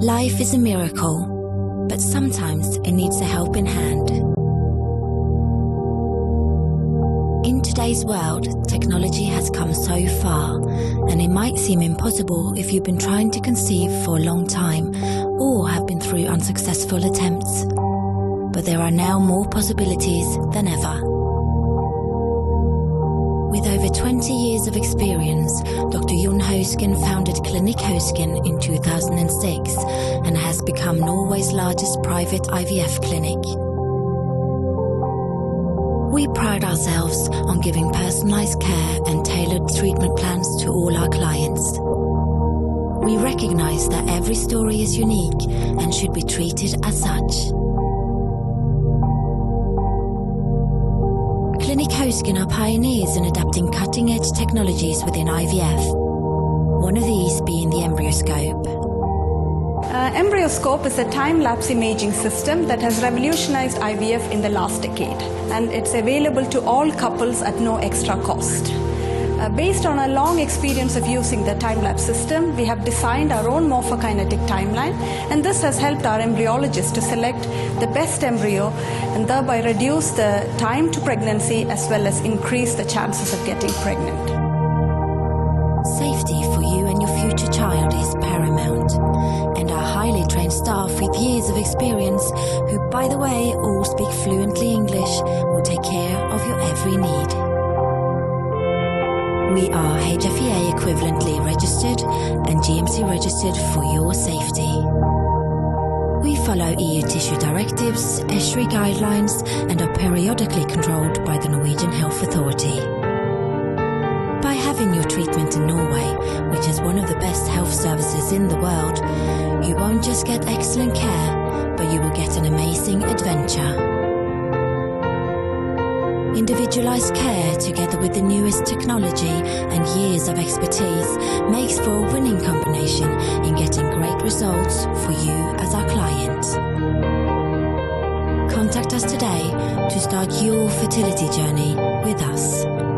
Life is a miracle, but sometimes it needs a helping hand. In today's world, technology has come so far, and it might seem impossible if you've been trying to conceive for a long time or have been through unsuccessful attempts. But there are now more possibilities than ever. With over 20 years of experience, Dr. Jon Hausken founded Klinikk Hausken in 2006 and has become Norway's largest private IVF clinic. We pride ourselves on giving personalized care and tailored treatment plans to all our clients. We recognize that every story is unique and should be treated as such. Hausken are pioneers in adapting cutting-edge technologies within IVF. One of these being the EmbryoScope. Uh, EmbryoScope is a time-lapse imaging system that has revolutionized IVF in the last decade, and it's available to all couples at no extra cost. Uh, based on a long experience of using the time-lapse system, we have designed our own morphokinetic timeline, and this has helped our embryologists to select the best embryo and thereby reduce the time to pregnancy as well as increase the chances of getting pregnant. Safety for you and your future child is paramount, and our highly trained staff with years of experience, who, by the way, all speak fluently English, We are HFEA equivalently registered and GMC registered for your safety. We follow EU tissue directives, ESHRE guidelines, and are periodically controlled by the Norwegian Health Authority. By having your treatment in Norway, which is one of the best health services in the world, you won't just get excellent care, but you will get an amazing adventure. Individualized care together with the newest technology and years of expertise makes for a winning combination in getting great results for you as our client. Contact us today to start your fertility journey with us.